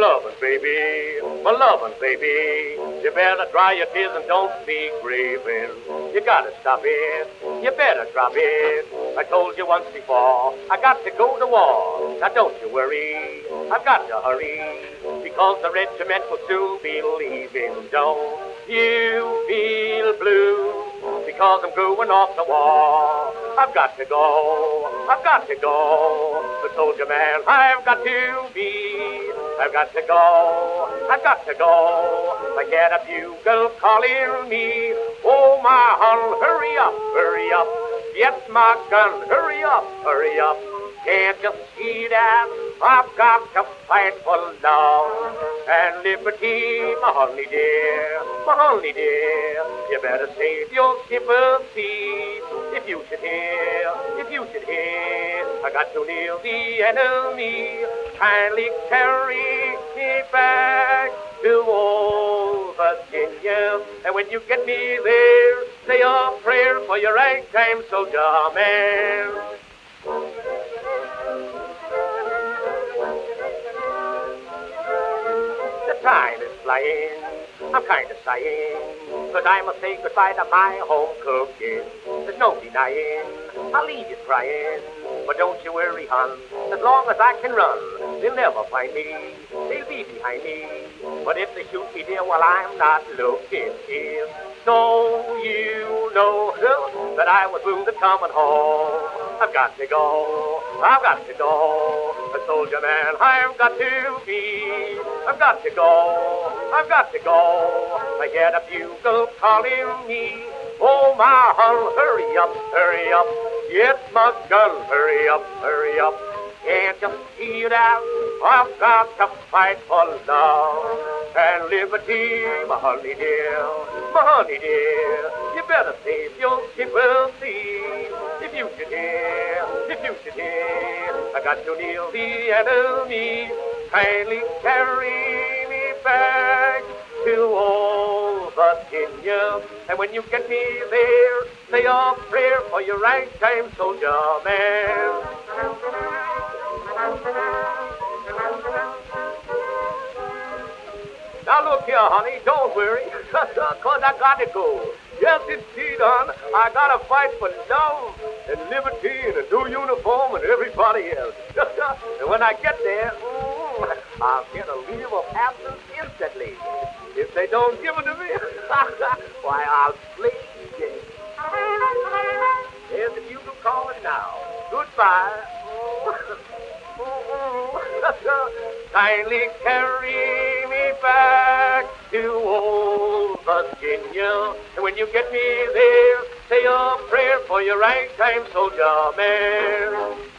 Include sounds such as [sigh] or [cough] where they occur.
lovin', baby. For loving baby, you better dry your tears and don't be grieving. You gotta stop it. You better drop it. I told you once before, I got to go to war. Now don't you worry, I've got to hurry. Because the regiment will soon be leaving. Don't you feel blue? Because I'm going off the war. I've got to go, I've got to go. Soldier man, I've got to be. I've got to go, I've got to go. I get a bugle calling me. Oh, my hun, hurry up, hurry up. Get my gun, hurry up, hurry up. Can't you see that I've got to fight for love and liberty, my honey dear, my honey dear. You better save your sympathy if you should hear, if you should hear. I got to near the enemy. Kindly carry me back to old Virginia. And when you get me there, say a prayer for your ragtime soldier man. The time is flying. I'm kind of sighing, but I must say goodbye to my home cooking. There's no denying, I'll leave you crying. But don't you worry, hon, as long as I can run, they'll never find me. They'll be behind me. But if they shoot me, dear, while I'm not looking, if so you know that I was wounded coming home. Got to go, I've got to go. A soldier man, I've got to be. I've got to go, I've got to go. I get a bugle calling me. Oh, my hun, hurry up, hurry up. Get my gun, hurry up, hurry up. Can't you see that I've got to fight for love and liberty, my honey dear, my honey dear. You better got to kneel the enemy, kindly carry me back to old Virginia. And when you get me there, say a prayer for your ragtime soldier man. Now look here, honey, don't worry, [laughs] cause I gotta go. Yes, indeed, hon, I gotta fight for love and liberty and a new uniform and everybody else. [laughs] and when I get there, I'll get a leave of absence instantly. If they don't give it to me, [laughs] why, I'll play again. There's the bugle calling now. Goodbye. [laughs] Kindly carry me back to old Virginia. And when you get me there, say a prayer for your ragtime soldier man.